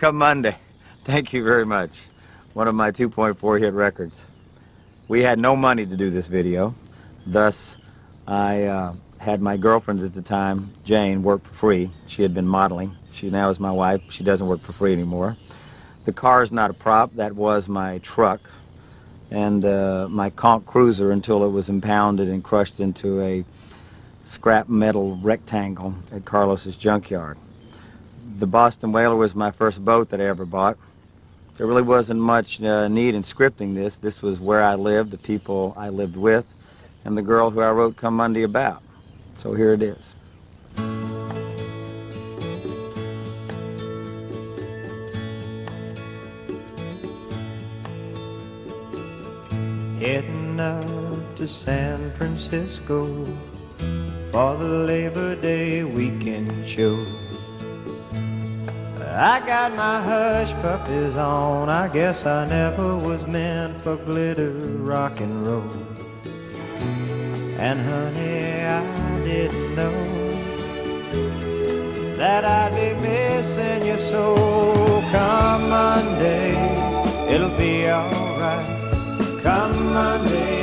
Come Monday. Thank you very much. One of my 2.4 hit records. We had no money to do this video. Thus, I uh, had my girlfriend at the time, Jane, work for free. She had been modeling. She now is my wife. She doesn't work for free anymore. The car is not a prop. That was my truck and uh, my Conk cruiser until it was impounded and crushed into a scrap metal rectangle at Carlos's junkyard. The Boston Whaler was my first boat that I ever bought. There really wasn't much uh, need in scripting this. This was where I lived, the people I lived with, and the girl who I wrote Come Monday about. So here it is. Heading up to San Francisco for the Labor Day weekend show. I got my hush puppies on. I guess I never was meant for glitter rock and roll. And honey, I didn't know that I'd be missing you so. Come Monday, it'll be alright. Come Monday,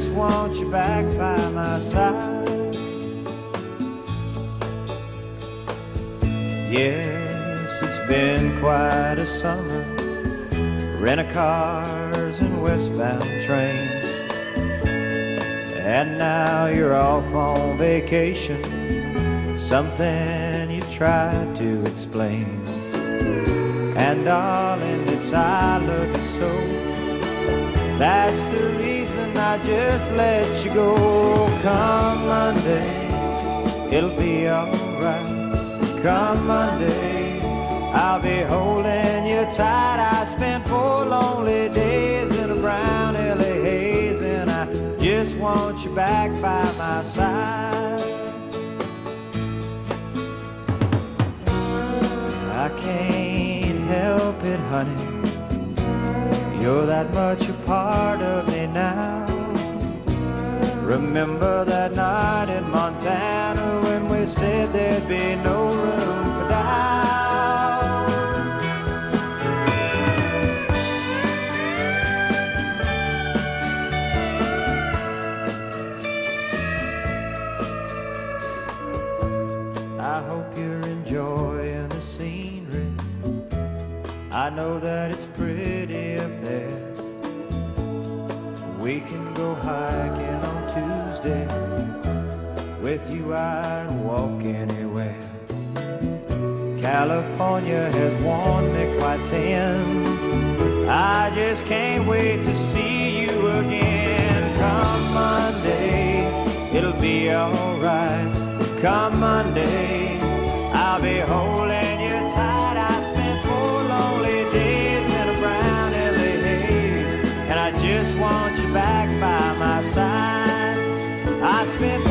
just want you back by my side. Yes, it's been quite a summer. Rent a cars and westbound trains. And now you're off on vacation. Something you tried to explain. And darling, it's I you so. That's the reason I just let you go. Come Monday, it'll be alright. Come Monday, I'll be holding you tight. I spent four lonely days in a brown LA haze, and I just want you back by my side. I can't help it, honey. You're that much a part of me now. Remember that night in Montana when we said there'd be no room for doubt. I hope you're enjoying the scenery. I know that it's pretty up there. We can go hiking on Tuesday. With you, I'd walk anywhere. California has worn me quite thin. I just can't wait to see you again. Come Monday, it'll be alright. Come Monday, I'll be holding just want you back by my side. I spent